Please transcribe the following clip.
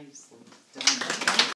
Nicely done.